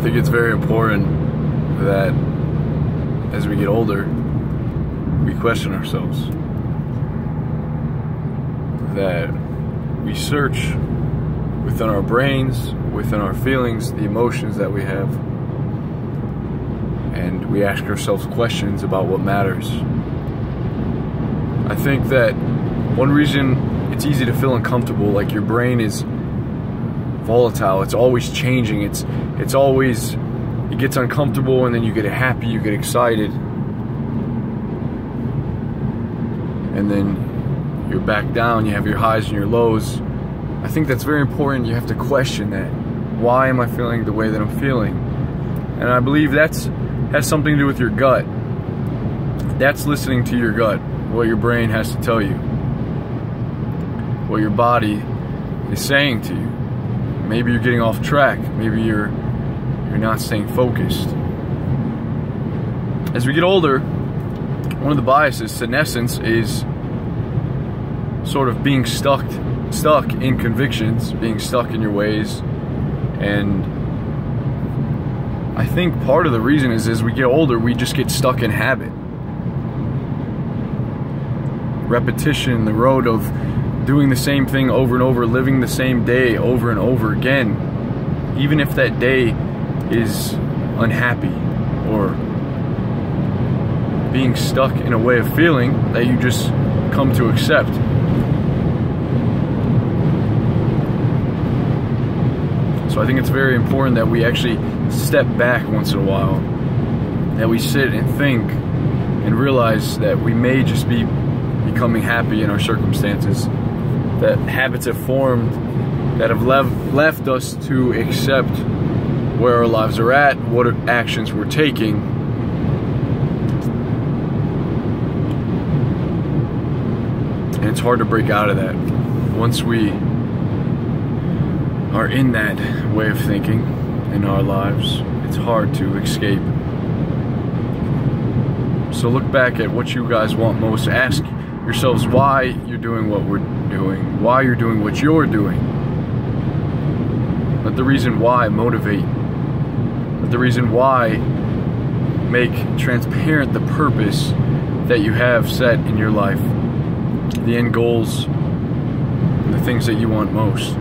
I think it's very important that as we get older, we question ourselves. That we search within our brains, within our feelings, the emotions that we have, and we ask ourselves questions about what matters. I think that one reason it's easy to feel uncomfortable, like your brain is volatile, it's always changing, it's it's always it gets uncomfortable and then you get happy, you get excited. And then you're back down, you have your highs and your lows. I think that's very important. You have to question that. Why am I feeling the way that I'm feeling? And I believe that's has something to do with your gut. That's listening to your gut, what your brain has to tell you, what your body is saying to you. Maybe you're getting off track. Maybe you're you're not staying focused. As we get older, one of the biases, senescence, is sort of being stuck stuck in convictions, being stuck in your ways. And I think part of the reason is as we get older, we just get stuck in habit. Repetition, the road of doing the same thing over and over, living the same day over and over again, even if that day is unhappy or being stuck in a way of feeling that you just come to accept. So I think it's very important that we actually step back once in a while, that we sit and think and realize that we may just be becoming happy in our circumstances, that habits have formed that have left, left us to accept where our lives are at, what actions we're taking. And it's hard to break out of that. Once we are in that way of thinking in our lives, it's hard to escape. So look back at what you guys want most. Ask yourselves why you're doing what we're doing, why you're doing what you're doing. Let the reason why motivate. Let the reason why make transparent the purpose that you have set in your life, the end goals, the things that you want most.